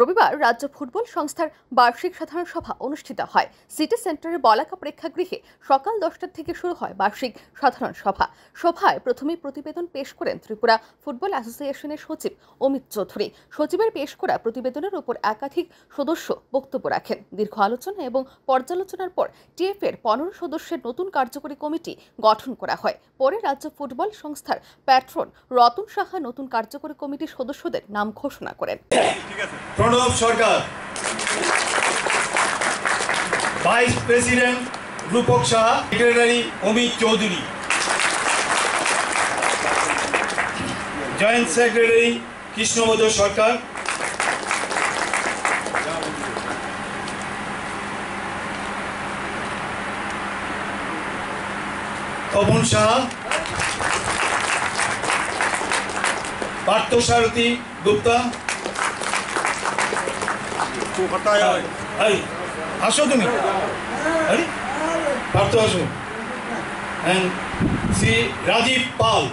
রবিবার রাজ্য ফুটবল সংস্থার বার্ষিক সাধারণ সভা অনুষ্ঠিত হয়। সিটি সেন্টারের বলাকা প্রেক্ষাগৃহে সকাল দশটার থেকে শুরু হয় বার্ষিক সাধারণ সভা। সভায় প্রথমেই প্রতিবেদন পেশ করেন ত্রিপুরা ফুটবল অ্যাসোসিয়েশনের সচিব অমিত চৌধুরী। সচিবের পেশ করা প্রতিবেদনের উপর একাধিক সদস্য বক্তব্য রাখেন। দীর্ঘ আলোচনা এবং পর্যালোচনার পর টিএফ এর পনেরো সদস্যের নতুন কার্যকরী কমিটি গঠন করা হয়। পরে রাজ্য ফুটবল সংস্থার প্যাট্রন রতন সাহা নতুন কার্যকরী কমিটির সদস্যদের নাম ঘোষণা করেন। Pranab Sarkar. Vice president Rupak Saha secretary Amit Chowdhury. Joint secretary Krishnabodh Sarkar. Tapan Saha. Parthasarathi Gupta. এই, আসো তুমি। পার্থ আসো। অ্যান্ড শ্রী রাজীব পাল।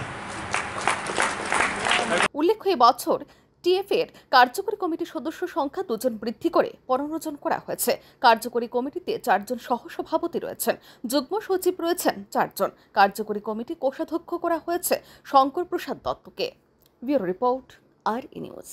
উল্লেখ্য এবছর টিএফ এর কার্যকরী কমিটির সদস্য সংখ্যা দুজন বৃদ্ধি করে পনেরো জন করা হয়েছে। কার্যকরী কমিটিতে চারজন সহসভাপতি রয়েছেন। যুগ্ম সচিব রয়েছেন চারজন। কার্যকরী কমিটি কোষাধ্যক্ষ করা হয়েছে শঙ্কর প্রসাদ দত্তকে। ব্যুরো রিপোর্ট আর ই নিউজ।